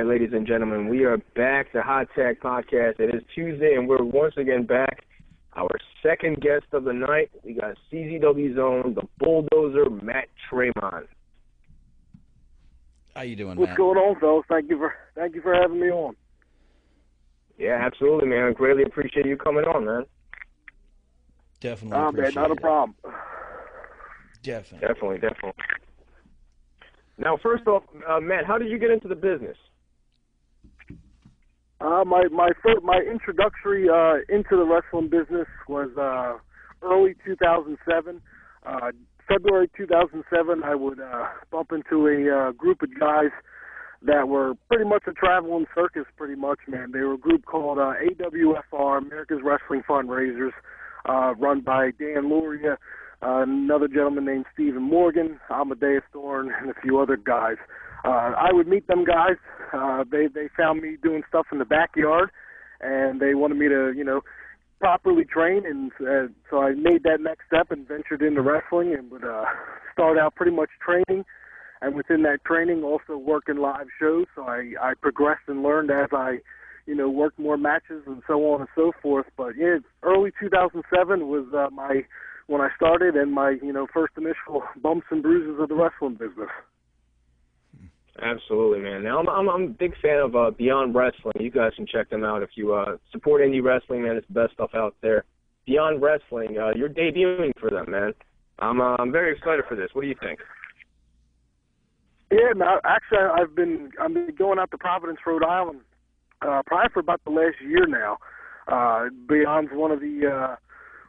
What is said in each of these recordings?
right, ladies and gentlemen, we are back to Hot Tag Podcast. It is Tuesday, and we're once again back. Our second guest of the night, we got CZW Zone, the bulldozer, Matt Tremont. How you doing, What's Matt? going on, fellas? Thank you for thank you for having me on. Yeah, absolutely, man. I greatly appreciate you coming on, man. Definitely Ah, man, appreciate not a it. problem. Definitely. Definitely, definitely. Now, first off, uh, Matt, how did you get into the business? Uh, my my first, my introductory uh, into the wrestling business was uh, early 2007. Uh, February 2007, I would uh, bump into a uh, group of guys that were pretty much a traveling circus. Pretty much, man. They were a group called uh, AWFR, America's Wrestling Fundraisers, uh, run by Dan Luria, uh, another gentleman named Stephen Morgan, Amadeus Thorne, and a few other guys. I would meet them guys. Uh, they they found me doing stuff in the backyard, and they wanted me to you know properly train, and uh, so I made that next step and ventured into wrestling, and would uh, start out pretty much training, and within that training also working live shows. So I I progressed and learned as I you know worked more matches and so on and so forth. But yeah, early 2007 was uh, my when I started and my you know first initial bumps and bruises of the wrestling business. Absolutely, man. Now, I'm, I'm, I'm a big fan of uh, Beyond Wrestling. You guys can check them out if you uh, support indie wrestling, man. It's the best stuff out there. Beyond Wrestling, uh, you're debuting for them, man. I'm uh, I'm very excited for this. What do you think? Yeah, no, actually, I've been I've been going out to Providence, Rhode Island, uh, probably for about the last year now. Uh, Beyond's one of the uh,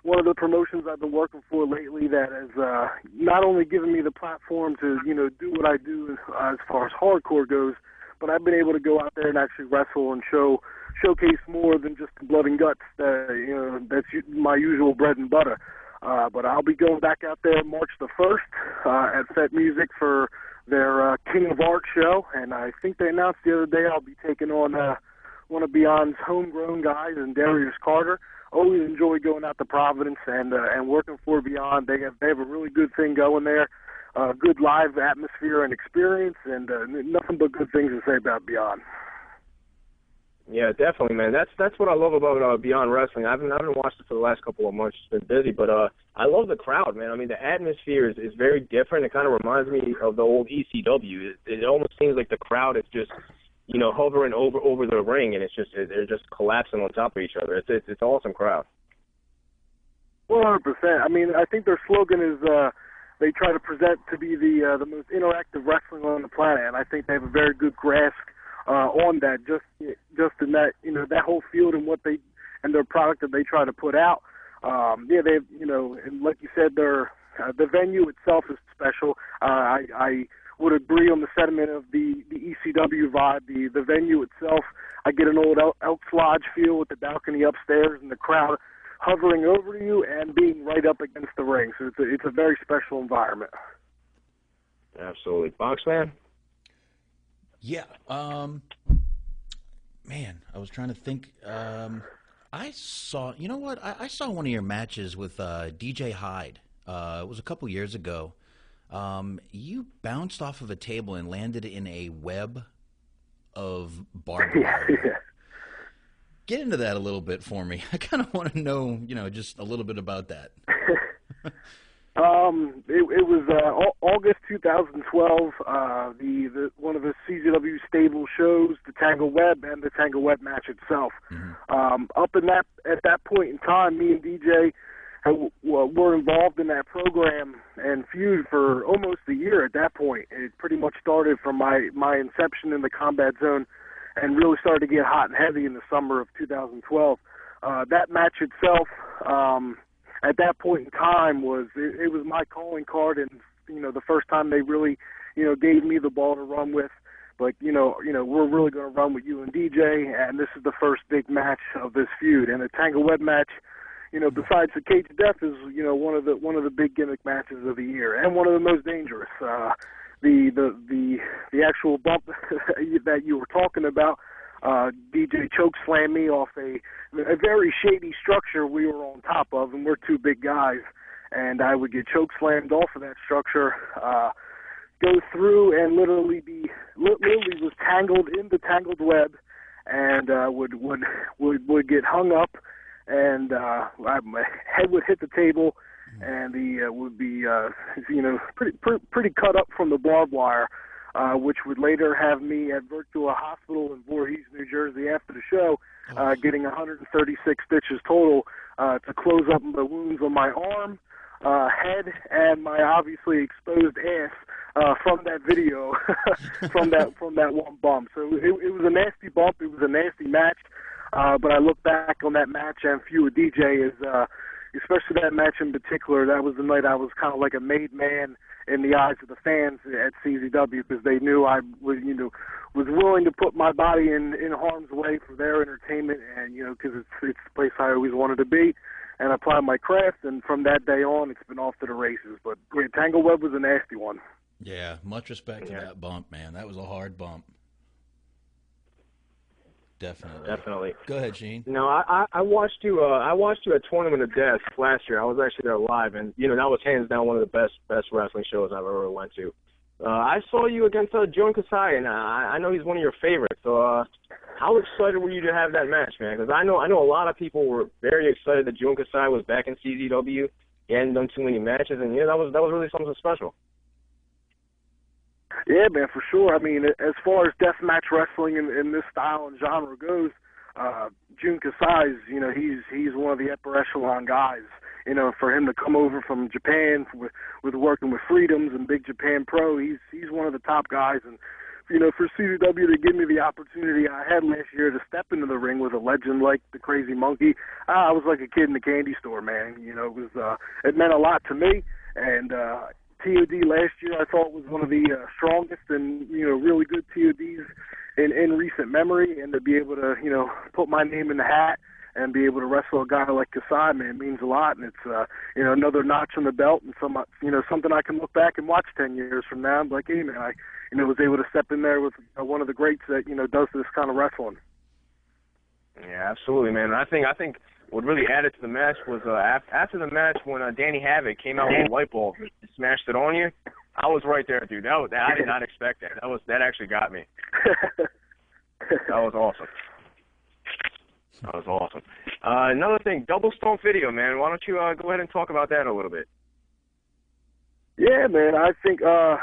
one of the promotions I've been working for lately that has uh, not only given me the platform to you know do what I do as far as hardcore goes, but I've been able to go out there and actually wrestle and show showcase more than just the blood and guts. That you know that's my usual bread and butter. Uh, but I'll be going back out there March the first uh, at Fete Music for their uh, King of Art show, and I think they announced the other day I'll be taking on uh, one of Beyond's homegrown guys, and Darius Carter. Always enjoy going out to Providence and uh, and working for Beyond. They have they have a really good thing going there, uh, good live atmosphere and experience, and uh, nothing but good things to say about Beyond. Yeah, definitely, man. That's that's what I love about uh, Beyond Wrestling. I haven't I haven't watched it for the last couple of months. It's been busy, but uh, I love the crowd, man. I mean, the atmosphere is, is very different. It kind of reminds me of the old ECW. It, it almost seems like the crowd is just, you know, hovering over over the ring, and it's just they're just collapsing on top of each other. It's it's, it's an awesome crowd. One hundred percent. I mean, I think their slogan is uh, they try to present to be the uh, the most interactive wrestling on the planet, and I think they have a very good grasp uh, on that. Just just in that you know that whole field and what they and their product that they try to put out. Um, yeah, they you know, and like you said, their uh, the venue itself is special. Uh, I, I would agree on the sentiment of the the ECW vibe. The the venue itself, I get an old El- Elks Lodge feel with the balcony upstairs and the crowd hovering over you and being right up against the ring. So it's a, it's a very special environment. Absolutely, Boxman. Yeah. Um. Man, I was trying to think. Um, I saw. You know what? I, I saw one of your matches with uh, DJ Hyde. Uh, it was a couple years ago. Um, you bounced off of a table and landed in a web of barbed wire. yeah. Get into that a little bit for me. I kind of want to know, you know, just a little bit about that. Um, it, it was uh, August 2012. Uh, the, the one of the CZW stable shows, the Tangle Web, and the Tangle Web match itself. Um, up in that at that point in time, me and DJ were involved in that program and feud for almost a year. At that point, it pretty much started from my my inception in the combat zone, and really started to get hot and heavy in the summer of 2012. Uh, that match itself. Um, at that point in time was it, it was my calling card and you know the first time they really you know gave me the ball to run with but you know you know we're really going to run with you and DJ and this is the first big match of this feud and the Tangle Web match you know besides the cage death is you know one of the one of the big gimmick matches of the year and one of the most dangerous uh the the the the actual bump that you were talking about uh, DJ choke slammed me off a a very shady structure we were on top of, and we're two big guys, and I would get choke slammed off of that structure. Uh, go through and literally be literally was tangled in the tangled web, and uh, would would would would get hung up, and uh, my head would hit the table, and the uh, would be uh, you know pretty pretty cut up from the barbed wire. Uh, which would later have me at Virtua Hospital in Voorhees, New Jersey, after the show, uh, getting 136 stitches total uh, to close up the wounds on my arm, uh, head, and my obviously exposed ass uh, from that video, from that from that one bump. So it, it was a nasty bump. It was a nasty match. Uh, but I look back on that match and Feud with DJ is, uh, especially that match in particular. That was the night I was kind of like a made man in the eyes of the fans at CZW because they knew I was, you know, was willing to put my body in in harm's way for their entertainment, and you know, because it's it's the place I always wanted to be, and apply my craft. And from that day on, it's been off to the races. But Tangle Web was a nasty one. Yeah, much respect yeah. to that bump, man. That was a hard bump. Definitely. Definitely. Go ahead, Gene. No, I I watched you. Uh, I watched you at Tournament of Death last year. I was actually there live, and you know that was hands down one of the best best wrestling shows I've ever went to. Uh, I saw you against uh, Jun Kasai, and I, I know he's one of your favorites. So, uh, how excited were you to have that match, man? Because I know I know a lot of people were very excited that Jun Kasai was back in CZW. He hadn't done too many matches, and yeah, that was that was really something special. Yeah, man, for sure. I mean, as far as deathmatch wrestling in, in this style and genre goes, uh, Jun Kasai's, you know, he's he's one of the upper echelon guys. You know, for him to come over from Japan with with working with Freedoms and Big Japan Pro, he's he's one of the top guys. And you know, for CZW to give me the opportunity I had last year to step into the ring with a legend like the Crazy Monkey, I was like a kid in the candy store, man. You know, it was uh, it meant a lot to me, and uh, TOD last year I thought was one of the uh, strongest and you know really good TODs in in recent memory, and to be able to you know put my name in the hat and be able to wrestle a guy like Kasai, man, means a lot, and it's uh, you know another notch on the belt, and some you know something I can look back and watch ten years from now. and be like, hey man, I you know was able to step in there with uh, one of the greats that you know does this kind of wrestling. Yeah, absolutely, man. I think I think what really added to the match was uh, after the match when uh, Danny Havoc came out with a light bulb and smashed it on you. I was right there, dude. That, was, that I did not expect that. That was that actually got me. that was awesome. That was awesome. Uh, another thing, double stomp video, man. Why don't you uh, go ahead and talk about that a little bit? Yeah, man. I think uh,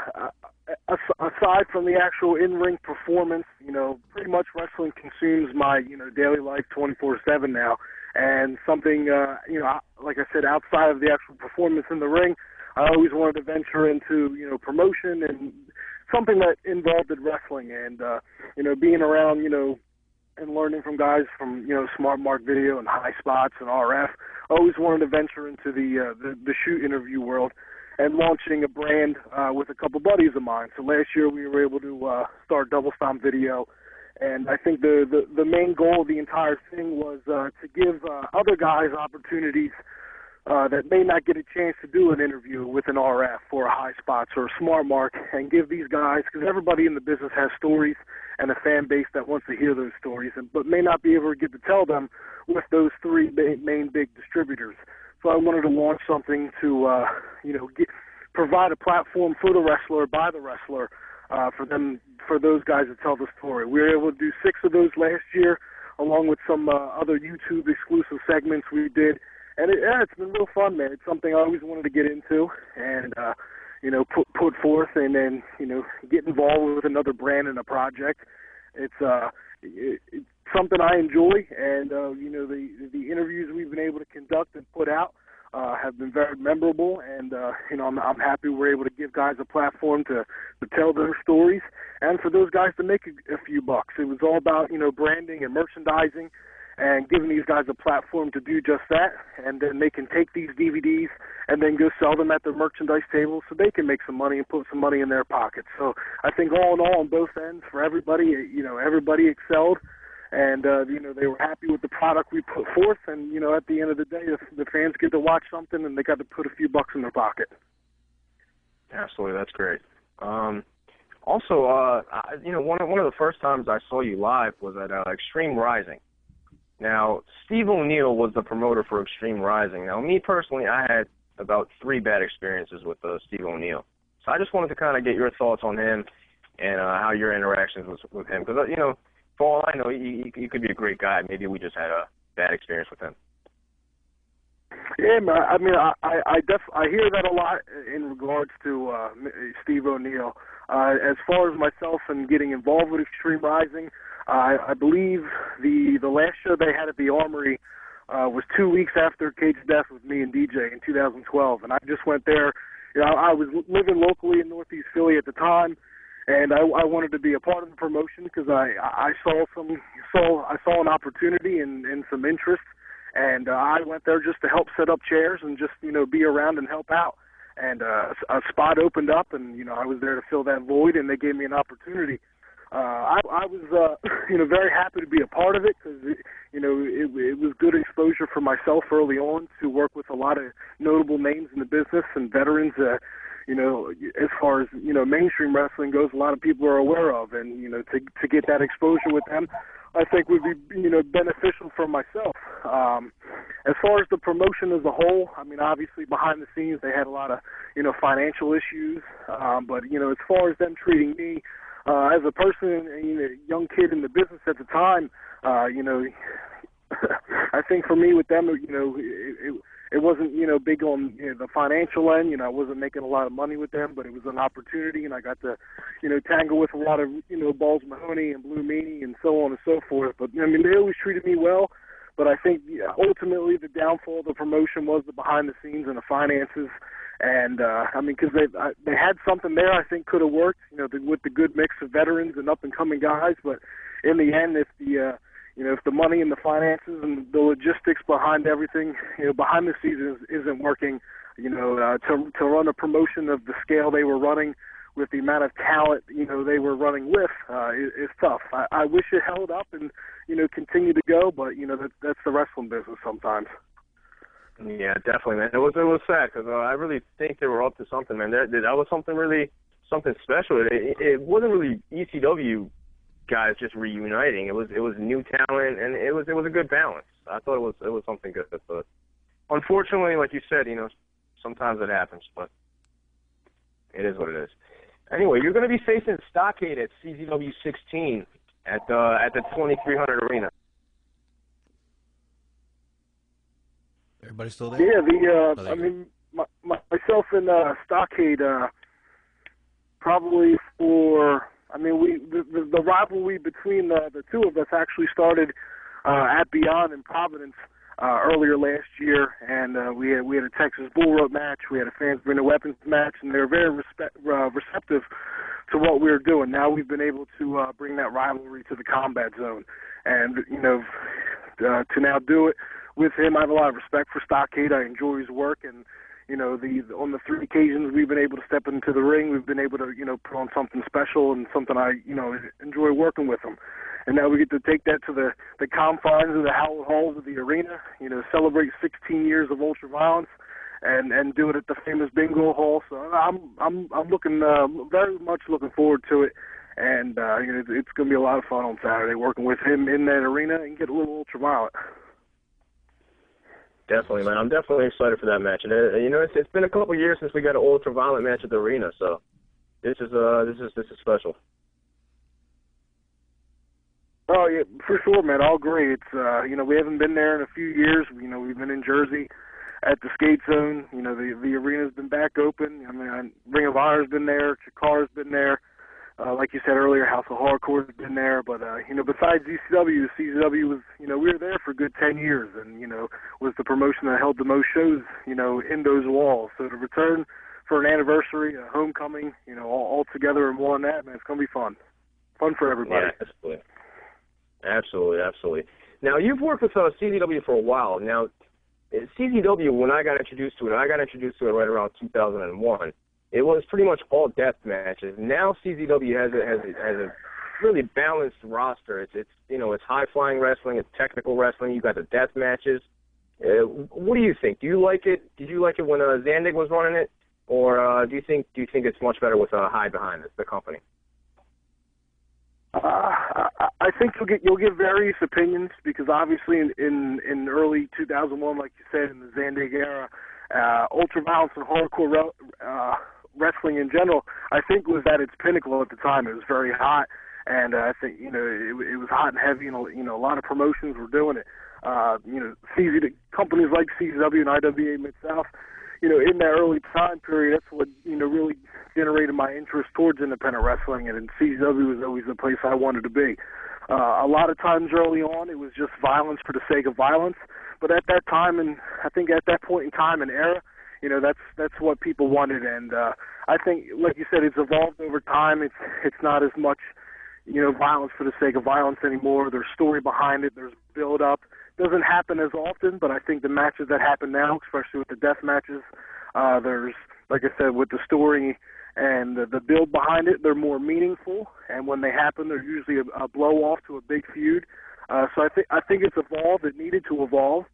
aside from the actual in-ring performance, you know, pretty much wrestling consumes my you know daily life 24/7 now and something uh, you know, like I said, outside of the actual performance in the ring, I always wanted to venture into you know promotion and something that involved in wrestling and uh, you know being around you know and learning from guys from you know Smart Mark Video and High Spots and RF. I always wanted to venture into the uh, the, the shoot interview world and launching a brand uh, with a couple buddies of mine. So last year we were able to uh, start Double Stomp Video and I think the, the, the main goal of the entire thing was uh, to give uh, other guys opportunities uh, that may not get a chance to do an interview with an RF or a High Spots or a Smart Mark and give these guys, because everybody in the business has stories and a fan base that wants to hear those stories, and, but may not be able to get to tell them with those three main big distributors. So I wanted to launch something to, uh, you know, get, provide a platform for the wrestler, by the wrestler, uh, for them for those guys to tell the story. We were able to do six of those last year, along with some uh, other YouTube exclusive segments we did, and it, yeah, it's been real fun, man. It's something I always wanted to get into, and uh, you know, put put forth, and then you know, get involved with another brand and a project. It's uh, it, it's something I enjoy, and uh, you know, the the interviews we've been able to conduct and put out uh, have been very memorable, and uh, you know I'm, I'm happy we're able to give guys a platform to to tell their stories, and for those guys to make a, a few bucks. It was all about you know branding and merchandising, and giving these guys a platform to do just that, and then they can take these DVDs and then go sell them at their merchandise table so they can make some money and put some money in their pockets. So I think all in all, on both ends, for everybody, you know, everybody excelled and uh, you know they were happy with the product we put forth. And you know, at the end of the day, the, the fans get to watch something and they got to put a few bucks in their pocket. Absolutely, that's great. Um, also, uh, I, you know, one of one of the first times I saw you live was at uh, Extreme Rising. Now, Steve O'Neill was the promoter for Extreme Rising. Now, me personally, I had about three bad experiences with uh, Steve O'Neill. So I just wanted to kind of get your thoughts on him and uh, how your interactions was with him, because uh, you know, for all I know, he, he, could be a great guy. Maybe we just had a bad experience with him. Yeah, man. I mean, I I I, def- I hear that a lot in regards to uh, Steve O'Neill. Uh, as far as myself and getting involved with Extreme Rising, uh, I believe the the last show they had at the Armory uh, was two weeks after Cage Death with me and DJ in 2012, and I just went there. You know, I was living locally in Northeast Philly at the time, and I, I wanted to be a part of the promotion because I I saw some saw I saw an opportunity and, and some interest and uh, I went there just to help set up chairs and just you know be around and help out. And uh, a spot opened up, and you know I was there to fill that void, and they gave me an opportunity. Uh, I, I was uh, you know very happy to be a part of it because you know it, it was good exposure for myself early on to work with a lot of notable names in the business and veterans. Uh, you know, as far as you know, mainstream wrestling goes, a lot of people are aware of, and you know, to to get that exposure with them, I think would be you know beneficial for myself. Um, as far as the promotion as a whole, I mean, obviously behind the scenes they had a lot of you know financial issues, um, but you know as far as them treating me uh, as a person, you know, young kid in the business at the time, uh, you know, I think for me with them, you know, it, it, it wasn't you know big on you know, the financial end. You know, I wasn't making a lot of money with them, but it was an opportunity, and I got to you know tangle with a lot of you know Balls Mahoney and Blue Meanie and so on and so forth. But I mean, they always treated me well. But I think yeah, ultimately the downfall of the promotion was the behind the scenes and the finances. And uh, I mean, because they they had something there, I think could have worked. You know, the, with the good mix of veterans and up and coming guys. But in the end, if the uh, you know, if the money and the finances and the logistics behind everything, you know, behind the scenes isn't working, you know, uh, to to run a promotion of the scale they were running with the amount of talent, you know, they were running with, uh, is, is tough. I, I wish it held up and, you know, continued to go, but you know, that, that's the wrestling business sometimes. Yeah, definitely, man. It was it was sad because uh, I really think they were up to something, man. That that was something really something special. It, it wasn't really ECW guys just reuniting. It was it was new talent and it was it was a good balance. I thought it was it was something good. But unfortunately, like you said, you know, sometimes it happens, but it is what it is. Anyway, you're going to be facing Stockade at CZW 16 at the at the 2300 arena. Everybody still there? Yeah, the uh, oh, I mean, my, my, myself and uh, Stockade uh, probably for I mean, we the, the, the rivalry between the, the two of us actually started uh, at Beyond in Providence uh, earlier last year, and uh, we had we had a Texas Bull Rope match, we had a Fans Bring the Weapons match, and they were very respect, uh, receptive to what we were doing. Now we've been able to uh, bring that rivalry to the combat zone, and you know, uh, to now do it with him, I have a lot of respect for Stockade. I enjoy his work, and you know, the on the three occasions we've been able to step into the ring, we've been able to, you know, put on something special and something I, you know, enjoy working with them. And now we get to take that to the the confines of the Howard halls of the arena. You know, celebrate 16 years of ultraviolence, and and do it at the famous bingo hall. So I'm I'm I'm looking uh, very much looking forward to it. And uh, you know, it's going to be a lot of fun on Saturday working with him in that arena and get a little ultraviolet. Definitely, man. I'm definitely excited for that match. And uh, you know, it's, it's been a couple years since we got an ultra violent match at the arena, so this is uh this is this is special. Oh yeah, for sure, man. I'll agree. It's uh, you know we haven't been there in a few years. You know we've been in Jersey at the skate zone. You know the the arena's been back open. I mean Ring of Honor's been there. Chikara's been there uh, like you said earlier, House of Hardcore has been there, but uh, you know, besides ECW, CZW was, you know, we were there for a good ten years, and you know, was the promotion that held the most shows, you know, in those walls. So to return for an anniversary, a homecoming, you know, all, all together in one that, man, it's gonna be fun, fun for everybody. Yeah, absolutely, absolutely, absolutely. Now you've worked with uh, CZW for a while. Now, CZW, when I got introduced to it, I got introduced to it right around 2001 it was pretty much all death matches. Now CZW has a, has a, has a really balanced roster. It's it's you know it's high flying wrestling, it's technical wrestling. You got the death matches. Uh, what do you think? Do you like it? Did you like it when uh, Zandig was running it, or uh, do you think do you think it's much better with uh, Hyde behind it, the company? Uh, I think you'll get you'll get various opinions because obviously in in, in early 2001, like you said, in the Zandig era, uh, ultra violence and hardcore uh, wrestling in general, I think was at its pinnacle at the time. It was very hot, and uh, I think you know it, it was hot and heavy, and you know a lot of promotions were doing it. Uh, you know, CZ companies like CZW and IWA Mid South. You know, in that early time period, that's what you know really generated my interest towards independent wrestling, and, CZW was always the place I wanted to be. Uh, a lot of times early on, it was just violence for the sake of violence. But at that time, and I think at that point in time and era, you know, that's that's what people wanted. And uh, I think, like you said, it's evolved over time. It's it's not as much, you know, violence for the sake of violence anymore. There's story behind it. There's build up. Doesn't happen as often, but I think the matches that happen now, especially with the death matches, uh, there's like I said, with the story and the, the build behind it, they're more meaningful. And when they happen, they're usually a, a blow off to a big feud. Uh, so I think I think it's evolved. It needed to evolve,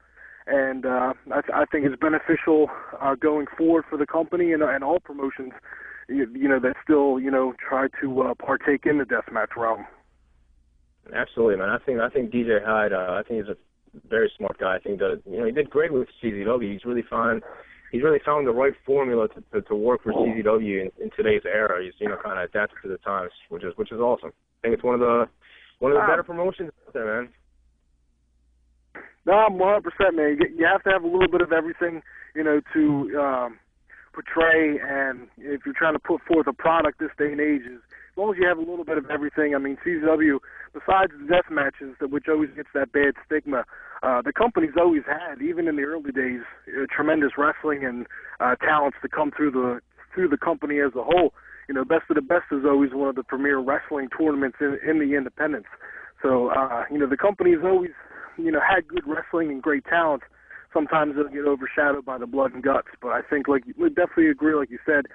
and uh, I, th- I think it's beneficial uh, going forward for the company and, and all promotions. You, you know that still you know try to uh, partake in the deathmatch realm. Absolutely, man. I think I think DJ Hyde. Uh, I think he's a very smart guy. I think that you know he did great with CZW. He's really fine he's really found the right formula to to, to work for CZW in, in today's era. He's you know kind of adapted to the times, which is which is awesome. I think it's one of the one of the better promotions out there, man. No, I'm 100 percent, man. You have to have a little bit of everything, you know, to um, portray. And if you're trying to put forth a product this day and age, as long as you have a little bit of everything. I mean, CZW, besides the death matches, which always gets that bad stigma, uh, the company's always had, even in the early days, uh, tremendous wrestling and uh, talents to come through the through the company as a whole. You know, Best of the Best is always one of the premier wrestling tournaments in, in the independents. So, uh, you know, the company's always, you know, had good wrestling and great talent. Sometimes it'll get overshadowed by the blood and guts, but I think, like, we definitely agree, like you said,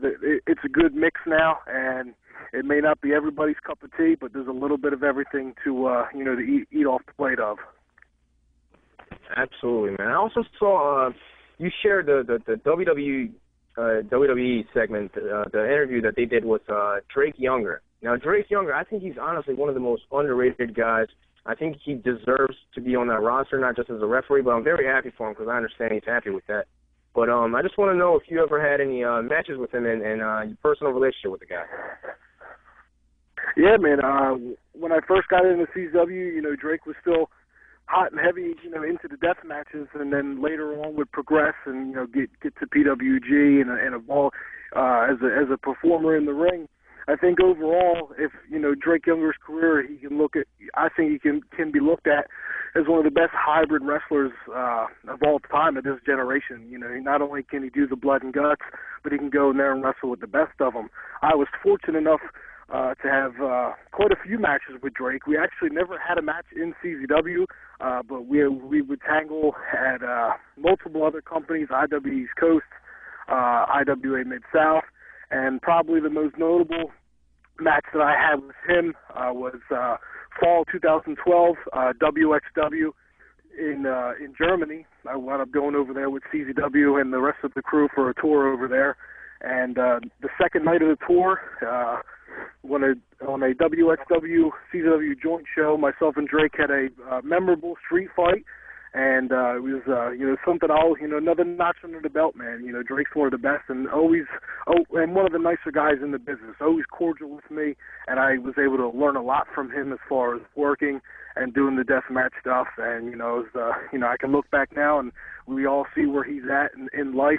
that it's a good mix now, and it may not be everybody's cup of tea, but there's a little bit of everything to uh, you know to eat eat off the plate of. Absolutely, man. I also saw uh, you shared the the, the WWE uh, WWE segment, uh, the interview that they did with uh, Drake Younger. Now, Drake Younger, I think he's honestly one of the most underrated guys. I think he deserves to be on that roster, not just as a referee, but I'm very happy for him because I understand he's happy with that. But um, I just want to know if you ever had any uh, matches with him and, and uh, your personal relationship with the guy. Yeah, man. Uh, when I first got into CW, you know, Drake was still hot and heavy, you know, into the death matches, and then later on would progress and you know get get to PWG and and evolve uh, as a as a performer in the ring. I think overall, if you know Drake Younger's career, he can look at. I think he can can be looked at as one of the best hybrid wrestlers uh, of all time of this generation. You know, not only can he do the blood and guts, but he can go in there and wrestle with the best of them. I was fortunate enough uh, to have uh, quite a few matches with Drake. We actually never had a match in CZW, uh, but we we would tangle at uh, multiple other companies, IW East Coast, uh, IWA Mid South, and probably the most notable match that I had with him uh, was uh, fall 2012 uh, WXW in uh, in Germany. I wound up going over there with CZW and the rest of the crew for a tour over there. And uh, the second night of the tour, uh, when a on a WXW CZW joint show, myself and Drake had a uh, memorable street fight, and uh, it was uh, you know something I'll you know another notch under the belt, man. You know Drake's one of the best, and always oh and one of the nicer guys in the business. Always cordial with me, and I was able to learn a lot from him as far as working and doing the death match stuff. And you know, was, uh, you know I can look back now, and we all see where he's at in, in life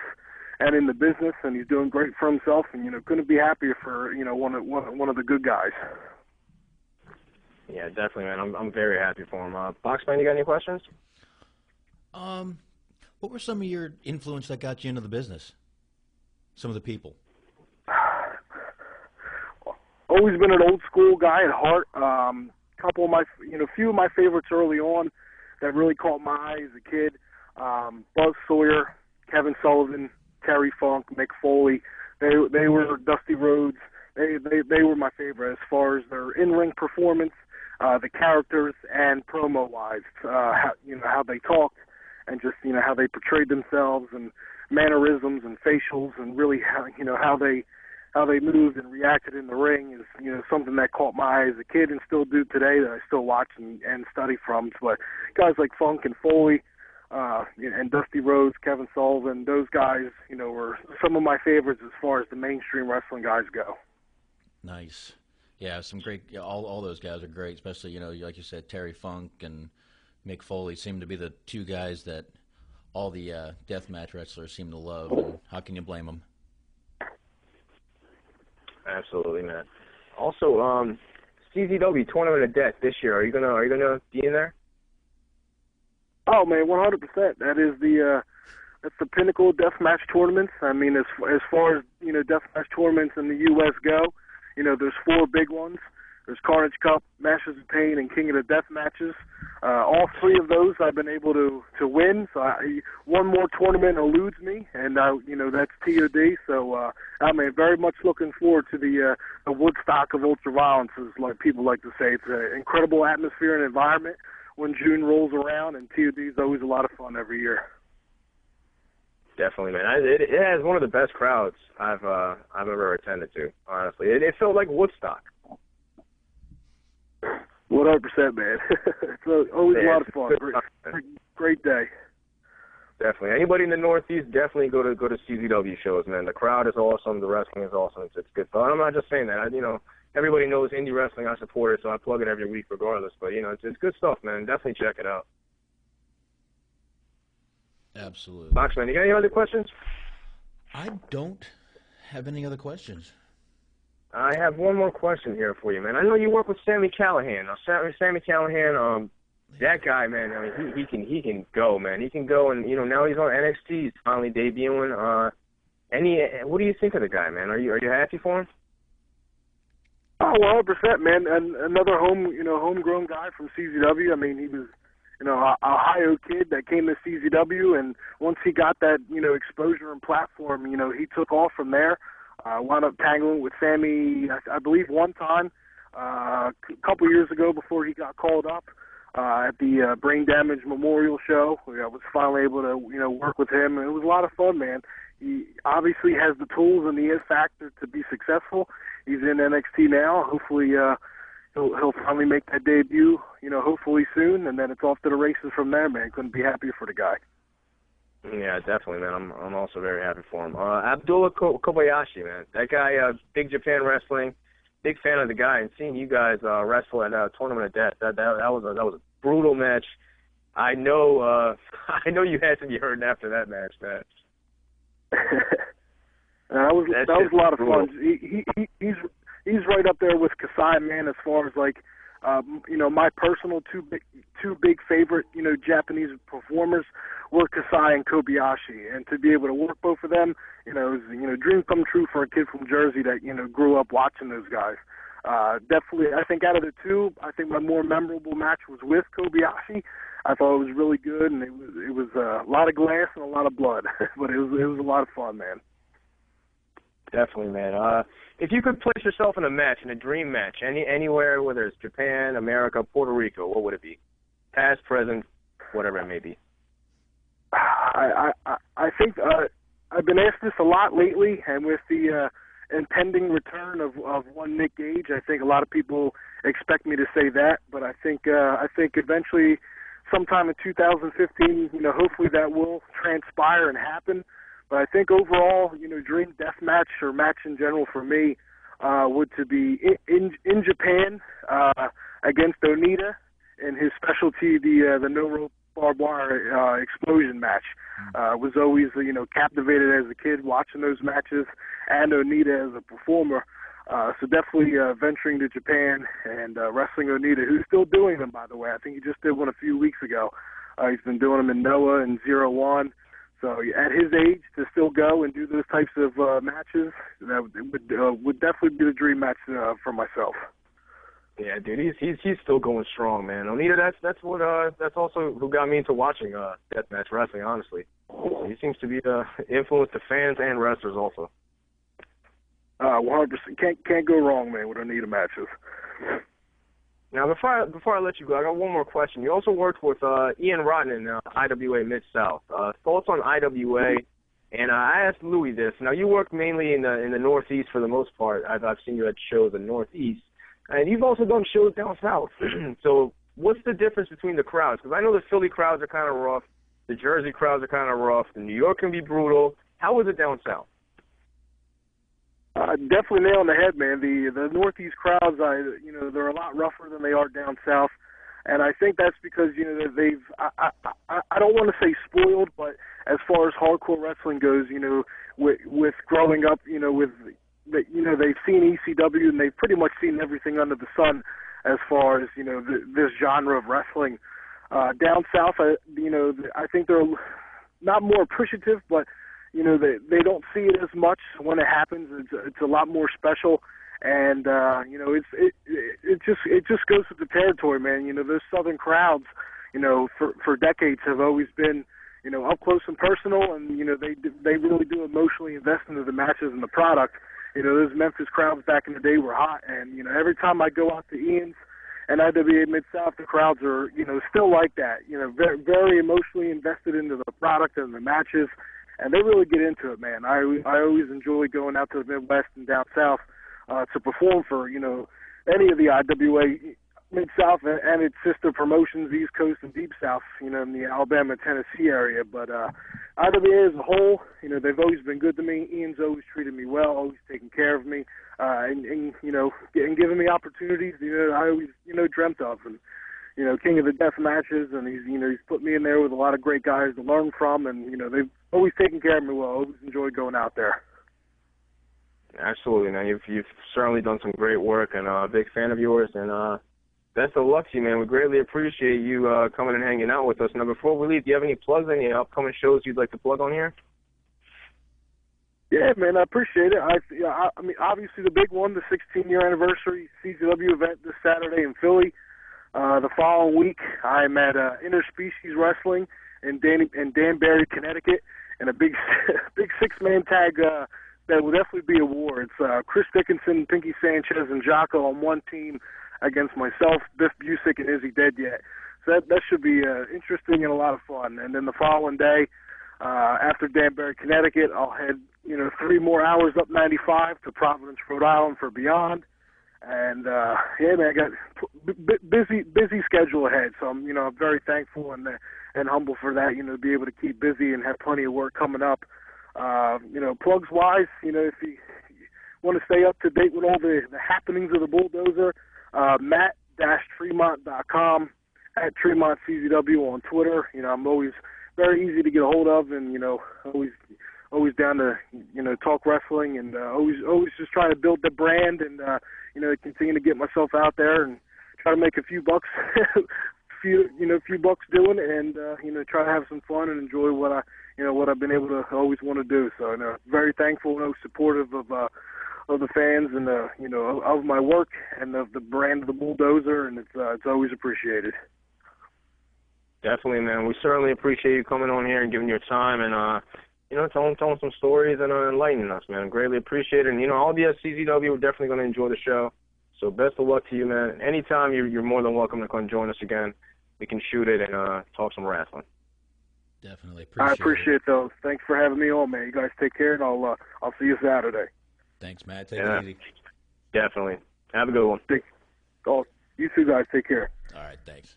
and in the business, and he's doing great for himself. And you know, couldn't be happier for you know one of one, one of the good guys. Yeah, definitely, man. I'm I'm very happy for him. Uh, Boxman, you got any questions? Um, what were some of your influence that got you into the business? Some of the people. Always been an old school guy at heart. Um, couple of my, you know, few of my favorites early on that really caught my eye as a kid. Um, Buzz Sawyer, Kevin Sullivan, Terry Funk, Mick Foley. They they were Dusty Rhodes. They they they were my favorite as far as their in ring performance, uh, the characters, and promo wise. Uh, how, you know how they talked, and just you know how they portrayed themselves, and mannerisms and facials, and really how you know how they how they moved and reacted in the ring is you know something that caught my eye as a kid and still do today that I still watch and, and study from. But guys like Funk and Foley, uh, and Dusty Rhodes, Kevin Sullivan, those guys, you know, were some of my favorites as far as the mainstream wrestling guys go. Nice. Yeah, some great. All all those guys are great, especially you know, like you said, Terry Funk and Mick Foley seem to be the two guys that all the uh, deathmatch wrestlers seem to love. And how can you blame them? Absolutely, man. Also, um, CZW Tournament of Death this year. Are you gonna Are you gonna be in there? Oh man, one hundred percent. That is the uh, that's the pinnacle deathmatch tournaments. I mean, as as far as you know, deathmatch tournaments in the U.S. go, you know, there's four big ones. There's Carnage Cup, Masters of Pain, and King of the Death matches. Uh, all three of those I've been able to to win. So I, one more tournament eludes me, and I, you know that's TOD. So uh, I'm uh, very much looking forward to the uh, the Woodstock of ultraviolence, as like people like to say. It's an incredible atmosphere and environment when June rolls around, and TOD is always a lot of fun every year. Definitely, man. I, it, it has one of the best crowds I've uh, I've ever attended to. Honestly, it, it felt like Woodstock. One hundred percent, man. it's always yeah, a lot of fun. Great, great day. Definitely. Anybody in the Northeast, definitely go to go to CZW shows, man. The crowd is awesome. The wrestling is awesome. It's, it's good fun. I'm not just saying that. I, you know, everybody knows indie wrestling. I support it, so I plug it every week, regardless. But you know, it's, it's good stuff, man. Definitely check it out. Absolutely. Boxman, you got any other questions? I don't have any other questions. I have one more question here for you, man. I know you work with Sami Callihan. Now, Sami, Sami Callihan, um, that guy, man. I mean, he, he can he can go, man. He can go, and you know now he's on NXT. He's finally debuting. Uh, any, what do you think of the guy, man? Are you are you happy for him? Oh, one hundred percent, man. And another home, you know, homegrown guy from CZW. I mean, he was, you know, a Ohio kid that came to CZW, and once he got that, you know, exposure and platform, you know, he took off from there. Uh, wound up tangling with Sami, I, I believe, one time uh, a couple years ago before he got called up uh, at the uh, Brain Damage Memorial Show. I was finally able to, you know, work with him, and it was a lot of fun, man. He obviously has the tools and the it factor to be successful. He's in NXT now. Hopefully, uh, he'll he'll finally make that debut. You know, hopefully soon, and then it's off to the races from there, man. Couldn't be happier for the guy. Yeah, definitely, man. I'm I'm also very happy for him. Uh, Abdullah Kobayashi, man, that guy, uh, Big Japan Wrestling, big fan of the guy, and seeing you guys uh, wrestle at uh, Tournament of Death, that that, that was a, that was a brutal match. I know, uh, I know you had to be hurting after that match, man. that was that, that was a lot of brutal. fun. He, he he's he's right up there with Kasai, man, as far as like um, you know, my personal two big, two big favorite, you know, Japanese performers were Kasai and Kobayashi, and to be able to work both of them, you know, is you know, dream come true for a kid from Jersey that you know grew up watching those guys. Uh, definitely, I think out of the two, I think my more memorable match was with Kobayashi. I thought it was really good, and it was it was uh, a lot of glass and a lot of blood, but it was it was a lot of fun, man. Definitely, man. Uh, if you could place yourself in a match, in a dream match, any anywhere, whether it's Japan, America, Puerto Rico, what would it be? Past, present, whatever it may be. I I I think uh, I've been asked this a lot lately, and with the uh, impending return of of one Nick Gage, I think a lot of people expect me to say that, but I think uh, I think eventually, sometime in 2015, you know, hopefully that will transpire and happen. But I think overall, you know, dream death match or match in general for me uh, would to be in in, in Japan uh, against Onita and his specialty, the uh, the no rope barbed wire uh, explosion match. Uh, was always you know captivated as a kid watching those matches, and Onita as a performer. Uh, so definitely uh, venturing to Japan and uh, wrestling Onita, who's still doing them by the way. I think he just did one a few weeks ago. Uh, he's been doing them in Noah and Zero One. So at his age, to still go and do those types of uh, matches, that would uh, would definitely be the dream match uh, for myself. Yeah, dude, he's he's he's still going strong, man. Onita, that's that's what uh that's also who got me into watching uh deathmatch wrestling. Honestly, he seems to be uh influence the fans and wrestlers also. Uh, 100% can't can't go wrong, man, with Onita matches. Now, before I, before I let you go, I got one more question. You also worked with uh, Ian Rotten in uh, IWA Mid South. Uh, thoughts on IWA? And uh, I asked Louis this. Now, you work mainly in the in the Northeast for the most part. I've, I've seen you at shows in the Northeast, and you've also done shows down south. so, what's the difference between the crowds? Because I know the Philly crowds are kind of rough. The Jersey crowds are kind of rough. The New York can be brutal. How was it down south? Uh, definitely nail on the head, man. The the Northeast crowds, I you know, they're a lot rougher than they are down south, and I think that's because you know they've. I I I, don't want to say spoiled, but as far as hardcore wrestling goes, you know, with with growing up, you know, with that you know they've seen ECW and they've pretty much seen everything under the sun as far as you know the, this genre of wrestling. Uh, down south, I, you know, I think they're not more appreciative, but you know they they don't see it as much when it happens. It's it's a lot more special, and uh, you know it's it it just it just goes with the territory, man. You know those southern crowds, you know for for decades have always been you know up close and personal, and you know they they really do emotionally invest into the matches and the product. You know those Memphis crowds back in the day were hot, and you know every time I go out to Ian's and IWA Mid South, the crowds are you know still like that. You know very very emotionally invested into the product and the matches and they really get into it, man. I I always enjoy going out to the Midwest and down south uh, to perform for you know any of the IWA Mid South and its sister promotions, East Coast and Deep South, you know, in the Alabama, Tennessee area. But uh, IWA as a whole, you know, they've always been good to me. Ian's always treated me well, always taken care of me, uh, and, and you know, and given me opportunities, you know, I always you know dreamt of. And you know, king of the death matches, and he's you know he's put me in there with a lot of great guys to learn from, and you know they've always taken care of me well. Always enjoyed going out there. Absolutely, man. You've you've certainly done some great work, and uh, a big fan of yours, and uh, best of luck to you, man. We greatly appreciate you uh, coming and hanging out with us. Now, before we leave, do you have any plugs, any upcoming shows you'd like to plug on here? Yeah, man, I appreciate it. I, yeah, I, I mean, obviously the big one, the 16 year anniversary CZW event this Saturday in Philly. Uh, the following week, I'm at uh, Interspecies Wrestling in Dan in Danbury, Connecticut, and a big big six man tag uh, that will definitely be a war. It's uh, Chris Dickinson, Pinky Sanchez, and Jocko on one team against myself, Biff Busick, and Is He Dead Yet? So that that should be uh, interesting and a lot of fun. And then the following day, uh, after Danbury, Connecticut, I'll head you know three more hours up 95 to Providence, Rhode Island for Beyond. And uh, yeah, man, I got b- busy busy schedule ahead, so I'm you know I'm very thankful and uh, and humble for that. You know, to be able to keep busy and have plenty of work coming up. Uh, you know, plugs wise, you know, if you, want to stay up to date with all the, the happenings of the bulldozer, uh, Matt-Tremont.com at Tremont CZW on Twitter. You know, I'm always very easy to get a hold of, and you know, always always down to you know talk wrestling, and uh, always always just trying to build the brand, and uh, you know, continue to get myself out there and try to make a few bucks few you know few bucks doing and uh, you know try to have some fun and enjoy what I you know what I've been able to always want to do. So you know, very thankful and supportive of uh, of the fans and uh, you know of, my work and of the brand of the bulldozer, and it's uh, it's always appreciated. Definitely, man. We certainly appreciate you coming on here and giving your time and uh you know, telling telling some stories and uh, enlightening us, man. Greatly appreciate it. And you know, all the CZW, we're definitely going to enjoy the show. So best of luck to you, man. Anytime you're you're more than welcome to come join us again we can shoot it and uh, talk some wrestling. Definitely appreciate. I appreciate it. those. Thanks for having me on, man. You guys take care, and I'll uh, I'll see you Saturday. Thanks, Matt. Take yeah, it easy. Definitely. Have a good one. Oh, you two guys take care. All right. Thanks.